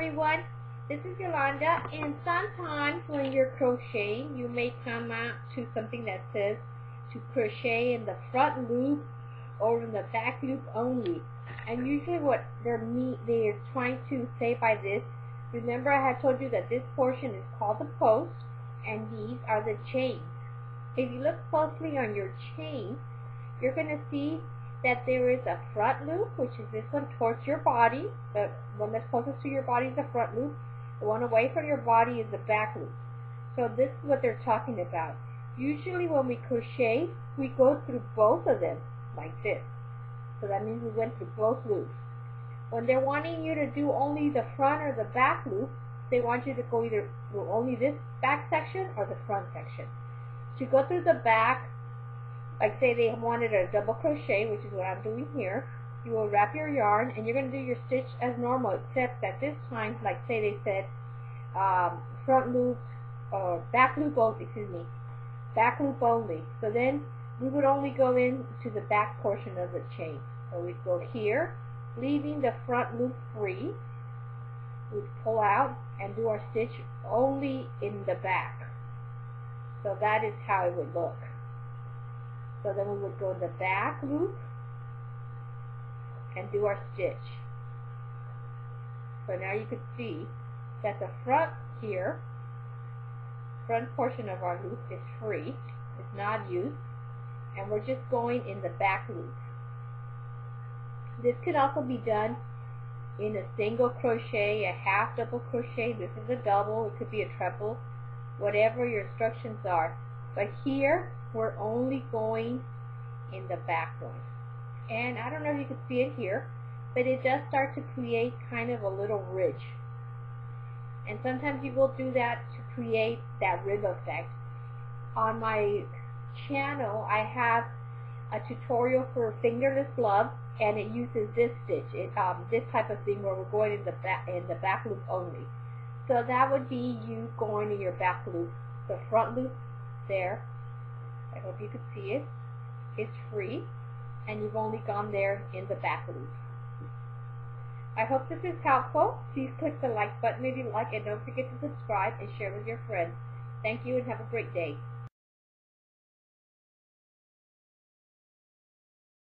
everyone. This is Yolanda, and sometimes when you're crocheting, you may come out to something that says to crochet in the front loop or in the back loop only. And usually what they're they're trying to say by this, remember I had told you that this portion is called the post, and these are the chains. If you look closely on your chain, you're going to see that there is a front loop, which is this one towards your body. The one that's closest to your body is the front loop. The one away from your body is the back loop. So this is what they're talking about. Usually when we crochet, we go through both of them like this. So that means we went through both loops. When they're wanting you to do only the front or the back loop, they want you to go either through only this back section or the front section. To go through the back, like say they wanted a double crochet, which is what I'm doing here, you will wrap your yarn and you're going to do your stitch as normal, except that this time, like say they said, um, front loop or back loop only, excuse me, back loop only. So then we would only go in to the back portion of the chain. So we'd go here, leaving the front loop free. We'd pull out and do our stitch only in the back. So that is how it would look. So then we would go in the back loop and do our stitch. So now you can see that the front here, front portion of our loop is free, it's not used, and we're just going in the back loop. This could also be done in a single crochet, a half double crochet, this is a double, it could be a treble, whatever your instructions are. But here, we're only going in the back one. And I don't know if you can see it here, but it does start to create kind of a little ridge. And sometimes you will do that to create that rib effect. On my channel, I have a tutorial for fingerless gloves, and it uses this stitch, it, um, this type of thing where we're going in the back in the back loop only. So that would be you going in your back loop, the front loop there. I hope you can see it. It's free, and you've only gone there in the back loop. I hope this is helpful. Please click the like button if you like, and don't forget to subscribe and share with your friends. Thank you and have a great day.